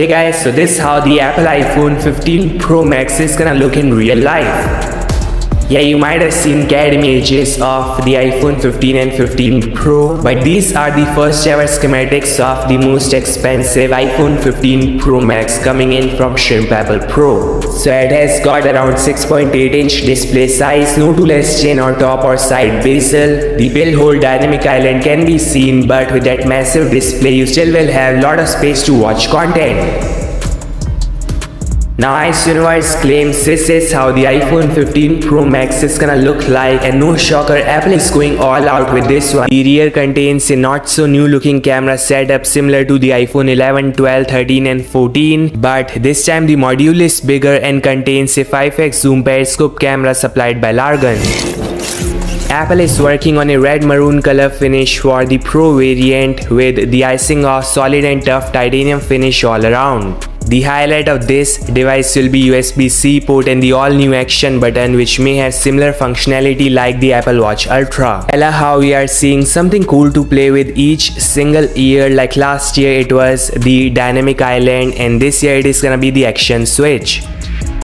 Hey guys, so this is how the Apple iPhone 15 Pro Max is gonna look in real life. Yeah, you might have seen CAD images of the iPhone 15 and 15 Pro, but these are the first ever schematics of the most expensive iPhone 15 Pro Max coming in from Shrimp Apple Pro. So it has got around 6.8 inch display size, no toolless chin or top or side bezel. The build hole dynamic island can be seen, but with that massive display, you still will have lot of space to watch content. Now Ice Universe claims this is how the iPhone 15 Pro Max is gonna look like and no shocker Apple is going all out with this one. The rear contains a not so new looking camera setup similar to the iPhone 11, 12, 13 and 14 but this time the module is bigger and contains a 5x zoom periscope camera supplied by Largan. Apple is working on a red maroon color finish for the Pro variant with the icing of solid and tough titanium finish all around. The highlight of this device will be USB-C port and the all-new action button which may have similar functionality like the Apple Watch Ultra. Ella how we are seeing something cool to play with each single year like last year it was the dynamic island and this year it is gonna be the action switch.